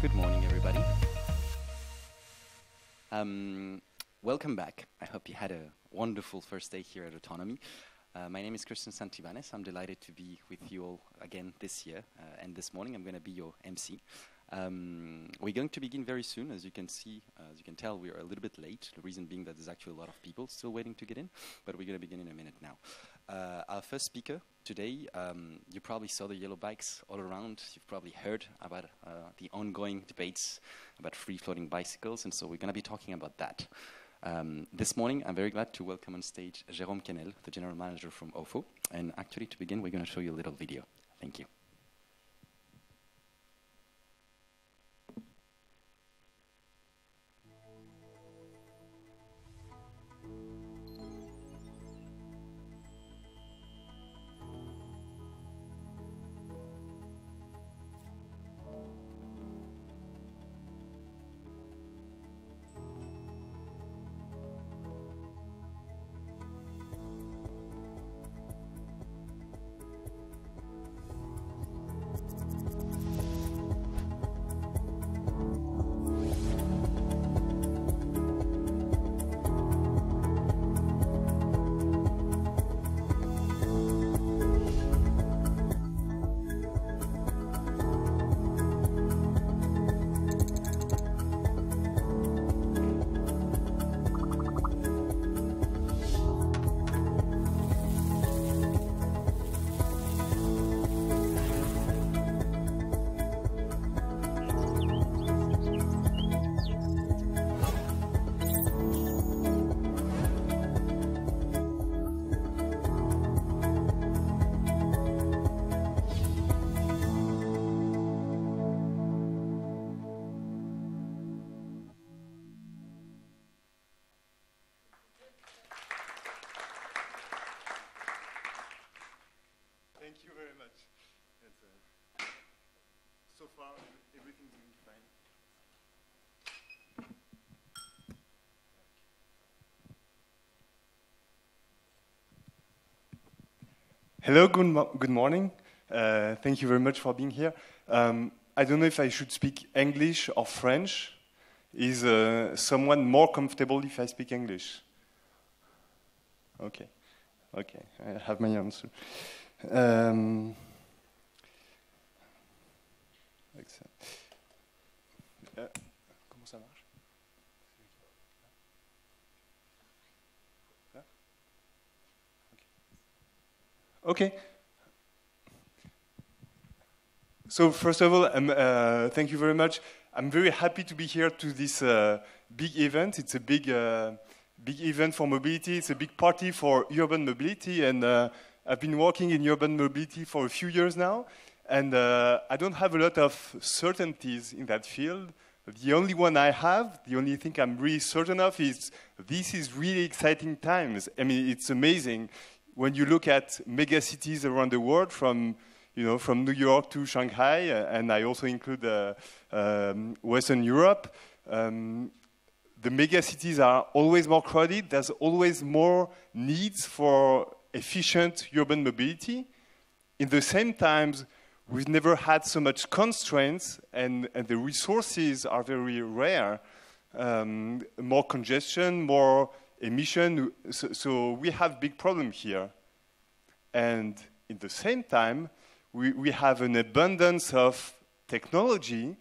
Good morning, everybody. Um, welcome back. I hope you had a wonderful first day here at Autonomy. Uh, my name is Christian Santibanes. I'm delighted to be with you all again this year. Uh, and this morning, I'm going to be your MC. Um, we're going to begin very soon. As you can see, uh, as you can tell, we are a little bit late. The reason being that there's actually a lot of people still waiting to get in, but we're going to begin in a minute now. Uh, our first speaker today, um, you probably saw the yellow bikes all around. You've probably heard about uh, the ongoing debates about free-floating bicycles, and so we're going to be talking about that. Um, this morning, I'm very glad to welcome on stage Jérôme Kennel, the general manager from OFO. And actually, to begin, we're going to show you a little video. Thank you. Far, everything's been fine. Hello, good, mo- good morning. Uh, thank you very much for being here. Um, I don't know if I should speak English or French. Is uh, someone more comfortable if I speak English? Okay, okay, I have my answer. Um, excellent. Euh, comment ça marche Là Okay. So first of all, um, uh, thank you very much. I'm very happy to be here to this uh, big event. It's a big, uh, big event for mobility. It's a big party for urban mobility, and uh, I've been working in urban mobility for a few years now, and uh, I don't have a lot of certainties in that field. The only one I have, the only thing I'm really certain of is this is really exciting times. I mean, it's amazing when you look at mega cities around the world from you know, from New York to Shanghai, uh, and I also include uh, um, Western Europe. Um, the mega cities are always more crowded. There's always more needs for efficient urban mobility. In the same times, we've never had so much constraints, and, and the resources are very rare. Um, more congestion, more emission. So, so we have big problem here. And in the same time, we, we have an abundance of technology.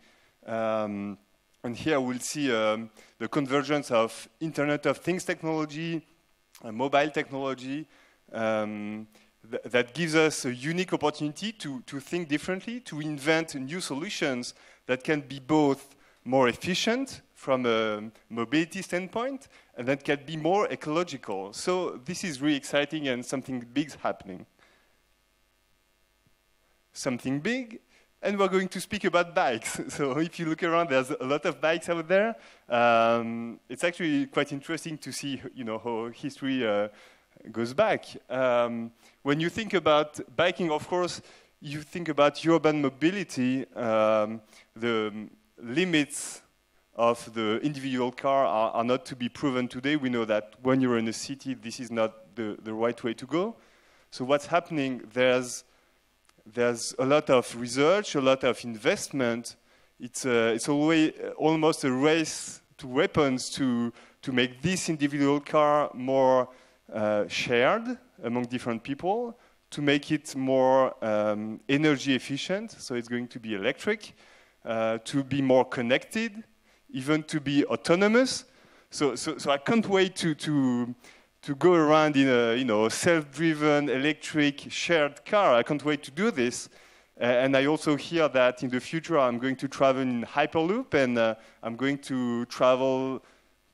Um, and here we'll see um, the convergence of Internet of Things technology, uh, mobile technology, um, th that gives us a unique opportunity to, to think differently, to invent new solutions that can be both more efficient from a mobility standpoint and that can be more ecological. So this is really exciting and something big is happening something big, and we're going to speak about bikes. So if you look around, there's a lot of bikes out there. Um, it's actually quite interesting to see, you know, how history uh, goes back. Um, when you think about biking, of course, you think about urban mobility. Um, the limits of the individual car are, are, not to be proven today. We know that when you're in a city, this is not the, the right way to go. So what's happening? There's there's a lot of research, a lot of investment it's, uh, it's always almost a race to weapons to, to make this individual car more uh, shared among different people, to make it more um, energy efficient, so it's going to be electric, uh, to be more connected, even to be autonomous. So, so, so I can't wait to, to, to go around in a you know, self-driven, electric, shared car. I can't wait to do this. Uh, and I also hear that in the future I'm going to travel in Hyperloop and uh, I'm going to travel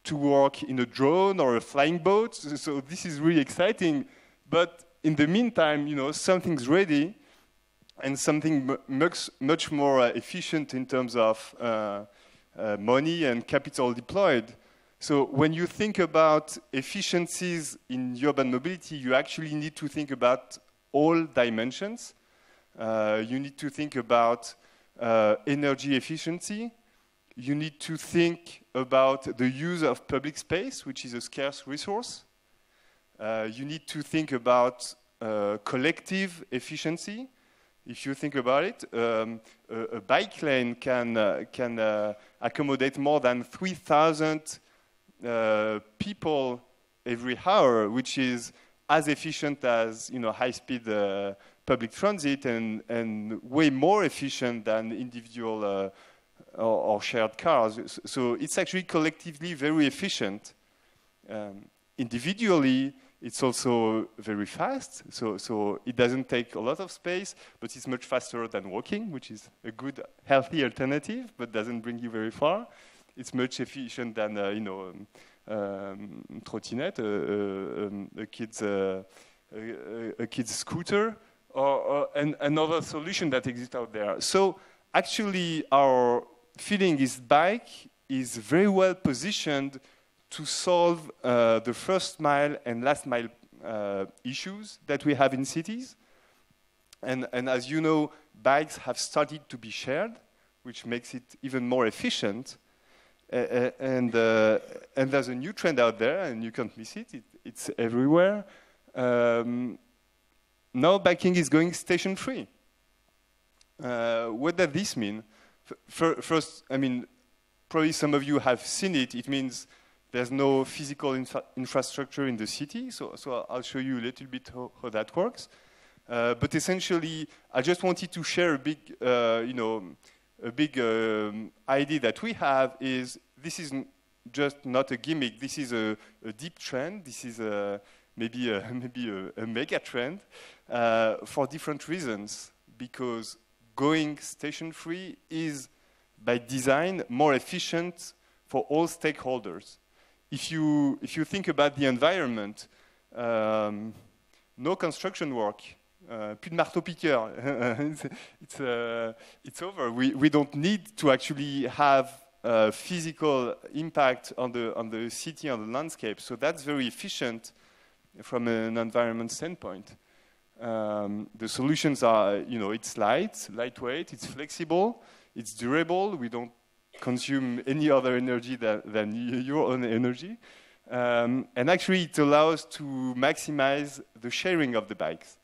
to work in a drone or a flying boat. So this is really exciting. But in the meantime, you know, something's ready and something much, much more uh, efficient in terms of uh, uh, money and capital deployed. So when you think about efficiencies in urban mobility, you actually need to think about all dimensions. Uh, you need to think about uh, energy efficiency. You need to think about the use of public space, which is a scarce resource. Uh, you need to think about uh, collective efficiency. If you think about it, um, a, a, bike lane can, uh, can uh, accommodate more than 3,000 people every hour, which is as efficient as you know, high-speed public transit and, and way more efficient than individual uh, or, or, shared cars. So it's actually collectively very efficient. Um, individually, it's also very fast, so, so it doesn't take a lot of space, but it's much faster than walking, which is a good, healthy alternative, but doesn't bring you very far. It's much efficient than, uh, you know, um, um, trottinette, uh, uh, um, a, kid's, uh, a, a, kid's scooter, or, or an, another solution that exists out there. So actually, our feeling is bike is very well positioned to solve uh, the first mile and last mile uh, issues that we have in cities. And, and as you know, bikes have started to be shared, which makes it even more efficient. Uh, and, and there's a new trend out there, and you can't miss it, it it's everywhere. Um, now biking is going station free. Uh, what does this mean? First, I mean, probably some of you have seen it. It means there's no physical infra infrastructure in the city, so, so I'll show you a little bit how, how that works. Uh, but essentially, I just wanted to share a big, uh, you know, a big um, idea that we have is this is just not a gimmick. This is a, a deep trend. This is a, maybe a, maybe a, a mega trend uh, for different reasons. Because going station free is by design more efficient for all stakeholders. If you, if you think about the environment, um, no construction work, uh, plus de marteau-piqueur. it's, it's, uh, it's, over. We, we don't need to actually have a physical impact on the, on the city, on the landscape. So that's very efficient from an environment standpoint. Um, the solutions are, you know, it's light, lightweight, it's flexible, it's durable. We don't consume any other energy than, than your own energy. Um, and actually, it allows to maximize the sharing of the bikes.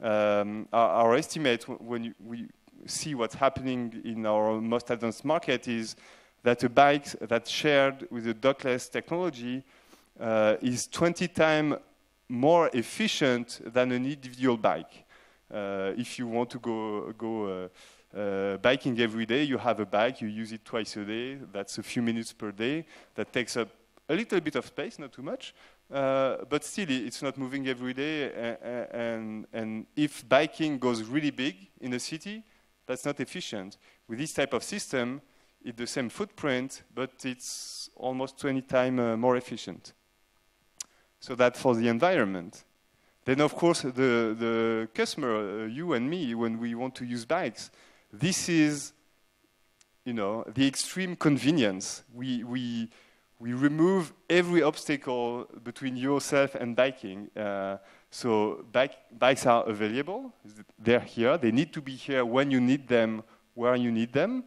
Um, our, our, estimate, when you, we see what's happening in our most advanced market, is that a bike that's shared with a dockless technology uh, is 20 times more efficient than an individual bike. Uh, if you want to go, go uh, uh, biking every day, you have a bike, you use it twice a day, that's a few minutes per day, that takes up a little bit of space, not too much, uh, but still it's not moving every day, and, and, if biking goes really big in a city, that's not efficient. With this type of system, it's the same footprint, but it's almost 20 times uh, more efficient so that for the environment. Then, of course, the, the customer, uh, you and me, when we want to use bikes, this is, you know, the extreme convenience. We, we, we remove every obstacle between yourself and biking. Uh, so bike, bikes are available. They're here. They need to be here when you need them, where you need them.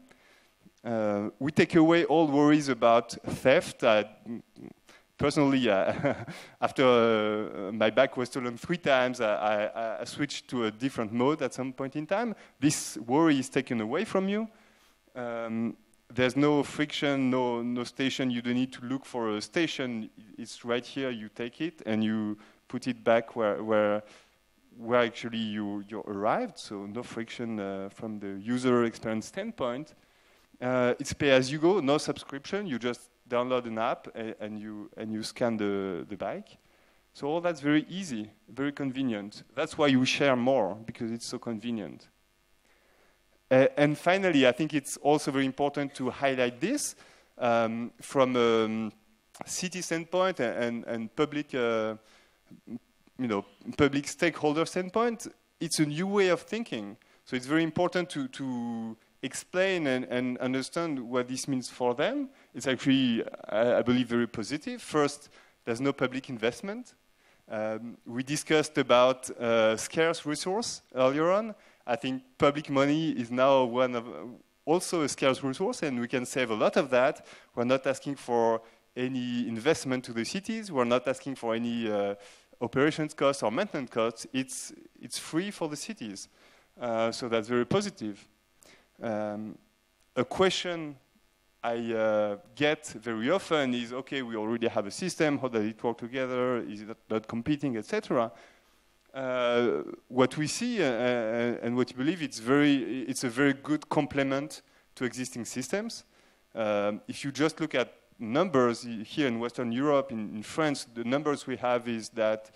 Uh, we take away all worries about theft. Uh, personally, uh, after uh, my back was stolen three times, I, I, switched to a different mode at some point in time. This worry is taken away from you. Um, there's no friction, no, no station. You don't need to look for a station. It's right here. You take it and you put it back where, where, where actually you, you arrived. So no friction uh, from the user experience standpoint. Uh, it's pay as you go, no subscription. You just download an app and, and, you, and you scan the, the bike. So all that's very easy, very convenient. That's why you share more, because it's so convenient. Uh, and finally, I think it's also very important to highlight this um, from a um, city standpoint and, and public, uh, you know, public stakeholder standpoint. It's a new way of thinking. So it's very important to, to explain and, and understand what this means for them. It's actually, I, I believe, very positive. First, there's no public investment. Um, we discussed about uh, scarce resource earlier on. I think public money is now one of also a scarce resource, and we can save a lot of that. We're not asking for any investment to the cities. We're not asking for any uh, operations costs or maintenance costs. It's it's free for the cities, uh, so that's very positive. Um, a question I uh, get very often is, okay, we already have a system. How does it work together? Is it not competing, etc. Uh, what we see uh, uh, and what you believe, it's, very, it's a very good complement to existing systems. Um, if you just look at numbers here in Western Europe, in, in France, the numbers we have is that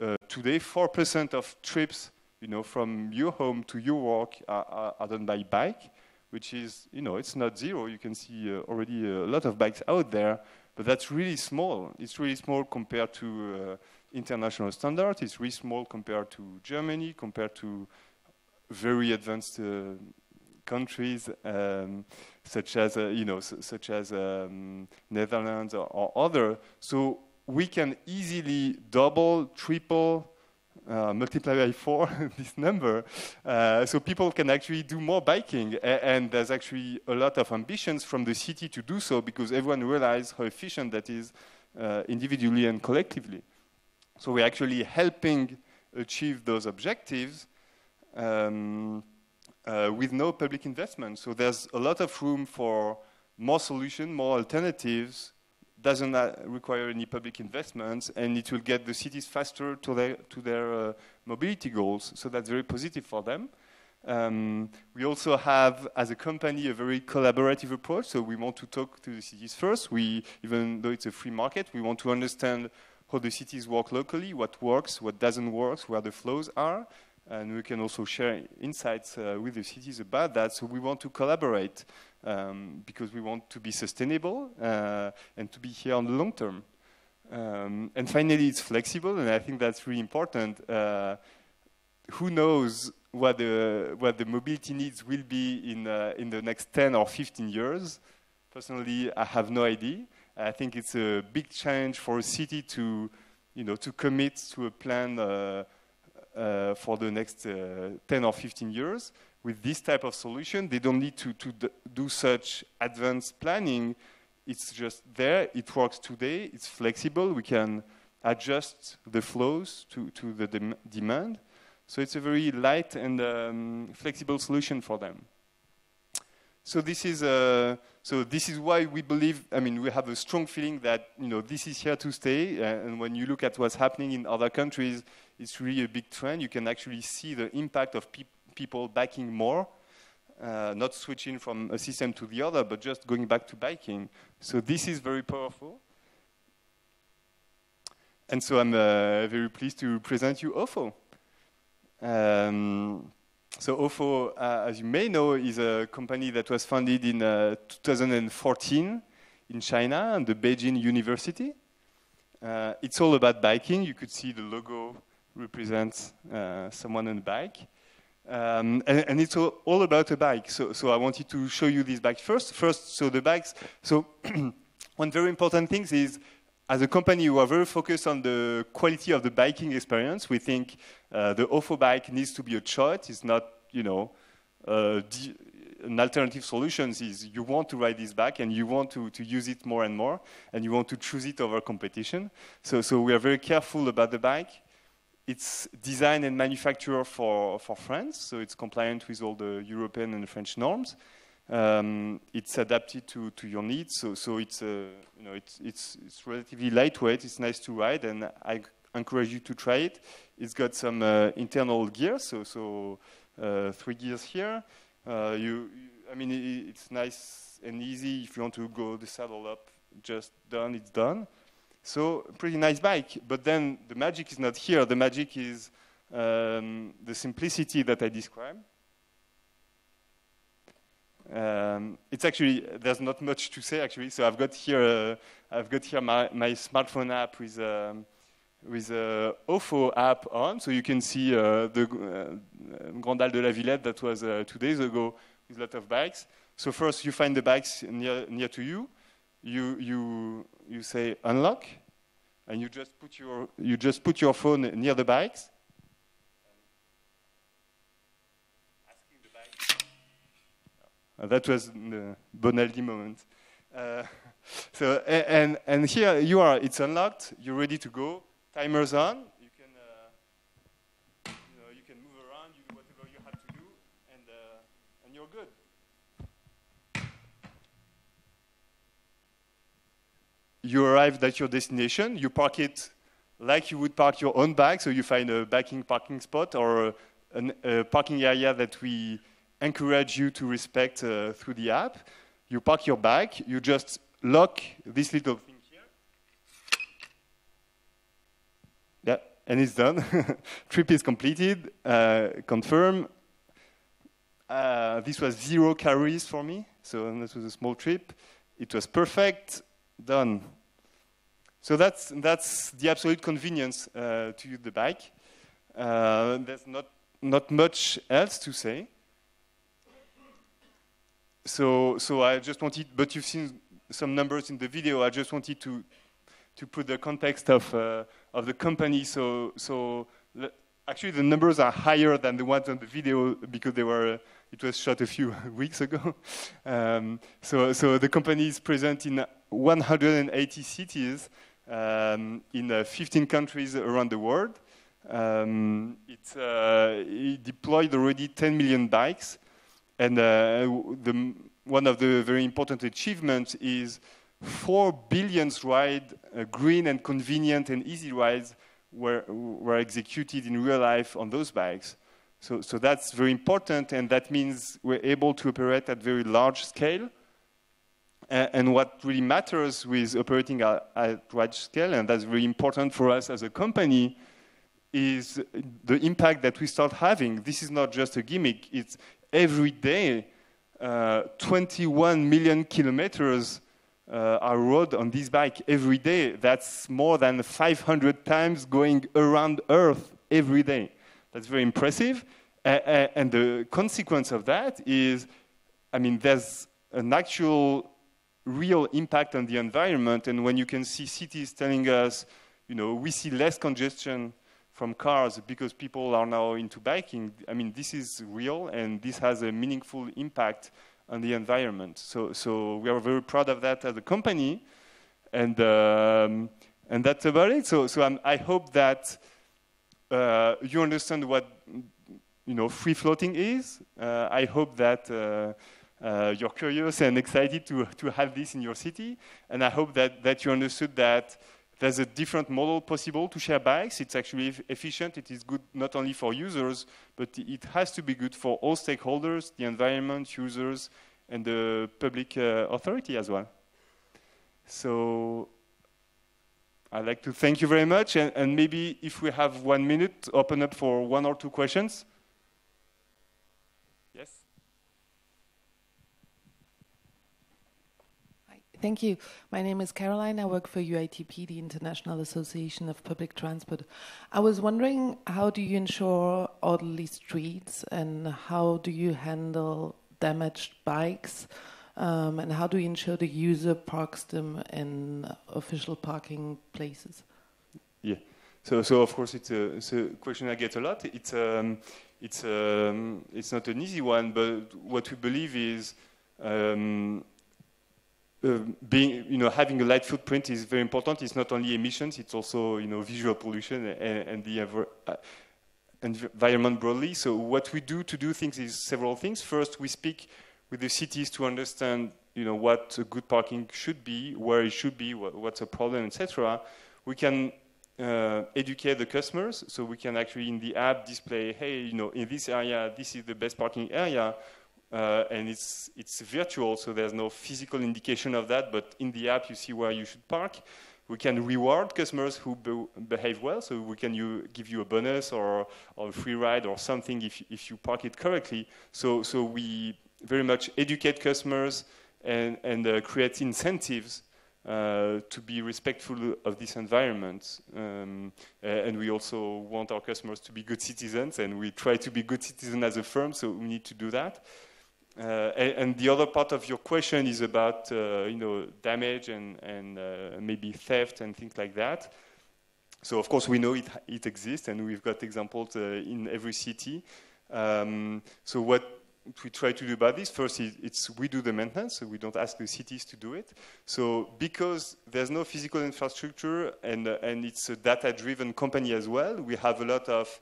uh, today 4% of trips you know, from your home to your work are, are, done by bike, which is, you know, it's not zero. You can see uh, already a lot of bikes out there, but that's really small. It's really small compared to uh, international standard. It's really small compared to Germany, compared to very advanced uh, countries um, such as uh, you know such as um, Netherlands or, or, other. So we can easily double, triple, uh, multiply by four this number. Uh, so people can actually do more biking, A and there's actually a lot of ambitions from the city to do so because everyone realizes how efficient that is uh, individually and collectively. So we're actually helping achieve those objectives um, uh, with no public investment. So there's a lot of room for more solutions, more alternatives, doesn't require any public investments, and it will get the cities faster to their, to their uh, mobility goals. So that's very positive for them. Um, we also have, as a company, a very collaborative approach. So we want to talk to the cities first. We, even though it's a free market, we want to understand how the cities work locally, what works, what doesn't work, where the flows are. And we can also share insights uh, with the cities about that. So we want to collaborate um, because we want to be sustainable uh, and to be here on the long term. Um, and finally, it's flexible, and I think that's really important. Uh, who knows what the, what the mobility needs will be in, uh, in the next 10 or 15 years? Personally, I have no idea. I think it's a big challenge for a city to, you know, to commit to a plan uh, for the next uh, 10 or 15 years. With this type of solution, they don't need to, to do such advanced planning. It's just there. It works today. It's flexible. We can adjust the flows to, to the dem demand. So it's a very light and um, flexible solution for them. So this is uh, so this is why we believe. I mean, we have a strong feeling that you know this is here to stay. Uh, and when you look at what's happening in other countries, it's really a big trend. You can actually see the impact of pe people biking more, uh, not switching from a system to the other, but just going back to biking. So this is very powerful. And so I'm uh, very pleased to present you OFO. Um, so OFO, uh, as you may know, is a company that was founded in uh, 2014 in China and the Beijing University. Uh, it's all about biking. You could see the logo represents uh, someone on a bike. Um, and, and, it's all, all, about a bike. So, so, I wanted to show you this bike first. First, so the bikes. So one very important thing is as a company, we are very focused on the quality of the biking experience. We think uh, the OFO bike needs to be a choice. It's not, you know, uh, an alternative solution is you want to ride this bike and you want to, to use it more and more and you want to choose it over competition. So, so we are very careful about the bike. It's designed and manufactured for, for France, so it's compliant with all the European and French norms. Um, it's adapted to, to your needs, so, so it's, uh, you know, it's, it's, it's relatively lightweight, it's nice to ride, and I encourage you to try it. It's got some uh, internal gears, so, so uh, three gears here. Uh, you, you, I mean, it, it's nice and easy if you want to go the saddle up, just done, it's done. So pretty nice bike, but then the magic is not here. The magic is um, the simplicity that I described. Um, it's actually there's not much to say actually. So I've got here uh, I've got here my, my smartphone app with um, with a OFO app on, so you can see uh, the uh, Grande Halle de la Villette that was uh, two days ago with a lot of bikes. So first you find the bikes near near to you. You you you say unlock, and you just put your you just put your phone near the bikes Uh, that was the Bonaldi moment. Uh, so and and here you are. It's unlocked. You're ready to go. Timer's on. You can uh, you know you can move around. You do whatever you have to do, and uh, and you're good. You arrive at your destination. You park it like you would park your own bike. So you find a backing parking spot or a, parking area that we encourage you to respect uh, through the app. You park your bike, you just lock this little thing here. Yeah, and it's done. Trip is completed. Uh, confirm. Uh, this was zero calories for me, so this was a small trip. It was perfect. Done. So that's that's the absolute convenience uh, to use the bike. Uh, there's not not much else to say so, so I just wanted, but you've seen some numbers in the video. I just wanted to to put the context of uh, of the company. So, so actually, the numbers are higher than the ones on the video because they were. Uh, it was shot a few weeks ago. Um, so, so the company is present in 180 cities um, in uh, 15 countries around the world. Um, it, uh, it deployed already 10 million bikes. And uh, the, one of the very important achievements is 4 billion rides, uh, green and convenient and easy rides were, were executed in real life on those bikes. So, so that's very important, and that means we're able to operate at very large scale. And what really matters with operating at, at large scale, and that's very important for us as a company, is the impact that we start having. This is not just a gimmick, it's, every day, uh, 21 million kilometers uh, are rode on this bike every day. That's more than 500 times going around Earth every day. That's very impressive. Uh, and the consequence of that is, I mean, there's an actual real impact on the environment. And when you can see cities telling us, you know, we see less congestion from cars because people are now into biking, I mean, this is real and this has a meaningful impact on the environment. So, so we are very proud of that as a company, and um, and that's about it. So, so I'm, i hope that uh, you understand what you know free floating is. Uh, I hope that. Uh, uh you're curious and excited to, to have this in your city, and I hope that, that you understood that there's a different model possible to share bikes. It's actually efficient. It is good not only for users, but it has to be good for all stakeholders, the environment, users, and the public uh, authority as well. So I'd like to thank you very much. And, and maybe if we have one minute, open up for one or two questions. Thank you. My name is Caroline. I work for UITP, the International Association of Public Transport. I was wondering how do you ensure orderly streets and how do you handle damaged bikes um, and how do you ensure the user parks them in official parking places? Yeah. So, so of course, it's a, it's a question I get a lot. It's, um, it's, um, it's not an easy one, but what we believe is um, uh, being, you know, having a light footprint is very important. It's not only emissions; it's also, you know, visual pollution and, and the uh, environment broadly. So what we do to do things is several things. First, we speak with the cities to understand, you know, what good parking should be, where it should be, what, what's a problem, etc. We can uh, educate the customers, so we can actually in the app display, hey, you know, in this area, this is the best parking area, uh, and it's it's virtual, so there's no physical indication of that, but in the app you see where you should park. We can reward customers who be behave well, so we can you, give you a bonus or, or a free ride or something if, if you park it correctly. So, so we very much educate customers and, and uh, create incentives uh, to be respectful of this environment. Um, and we also want our customers to be good citizens, and we try to be good citizens as a firm, so we need to do that. Uh, and, and, the other part of your question is about uh, you know damage and, and uh, maybe theft and things like that. So of course we know it, it exists and we've got examples uh, in every city. Um, so what we try to do about this first is it's we do the maintenance, so we don't ask the cities to do it. So because there's no physical infrastructure and uh, and it's a data-driven company as well, we have a lot of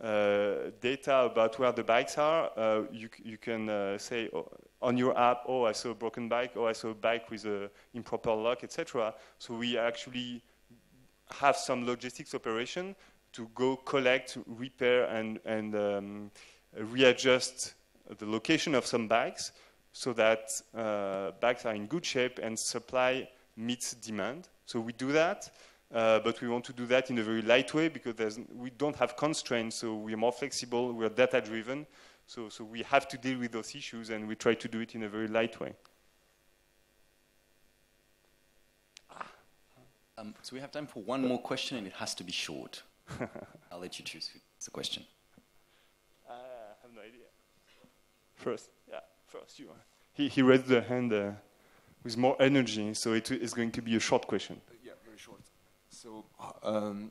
data about where the bikes are, uh, you, you can uh, say oh, on your app, oh, I saw a broken bike, oh, I saw a bike with an improper lock, etc. So we actually have some logistics operation to go collect, repair, and, and um, readjust the location of some bikes so that uh, bikes are in good shape and supply meets demand. So we do that. Uh, but we want to do that in a very light way because we don't have constraints, so we're more flexible, we're data driven, so, so we have to deal with those issues and we try to do it in a very light way. Um, so we have time for one more question and it has to be short. I'll let you choose the question. Uh, I have no idea. First, yeah, first you. He, he raised the hand uh, with more energy, so it is going to be a short question. So, um,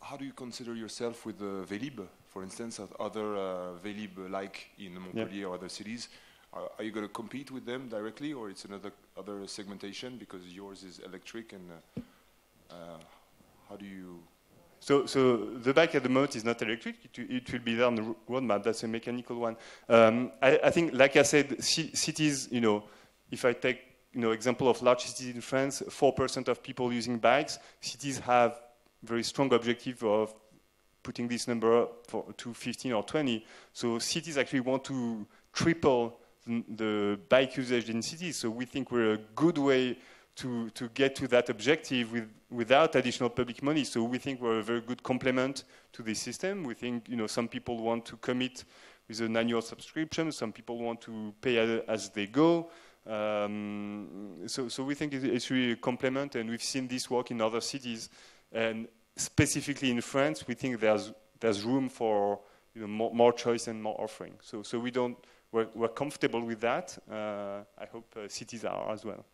how do you consider yourself with uh, Velib, for instance, other uh, Velib like in Montpellier or other cities? Are, are you going to compete with them directly, or it's another other segmentation because yours is electric? And uh, uh how do you? So, so the bike at the moment is not electric. It, it will be there on the roadmap. That's a mechanical one. Um, I, I, think, like I said, cities. You know, if I take you know, example of large cities in France, 4% of people using bikes. Cities have very strong objective of putting this number for, to 15 or 20. So cities actually want to triple the, bike usage in cities. So we think we're a good way to, to get to that objective with, without additional public money. So we think we're a very good complement to this system. We think you know, some people want to commit with an annual subscription. Some people want to pay as, as they go. Um, so, so we think it's really a complement, and we've seen this work in other cities. And specifically in France, we think there's there's room for you know, more, more choice and more offering. So, so we don't we're, we're comfortable with that. Uh, I hope uh, cities are as well.